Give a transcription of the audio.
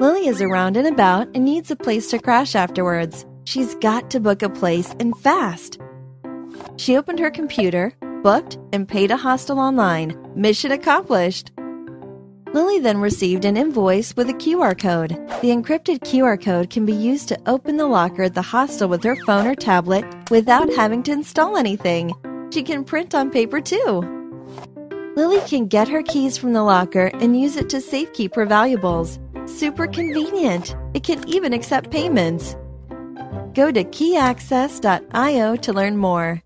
Lily is around and about and needs a place to crash afterwards. She's got to book a place and fast. She opened her computer, booked, and paid a hostel online. Mission accomplished. Lily then received an invoice with a QR code. The encrypted QR code can be used to open the locker at the hostel with her phone or tablet without having to install anything. She can print on paper too. Lily can get her keys from the locker and use it to safekeep her valuables. Super convenient. It can even accept payments. Go to quiaccess.io to learn more.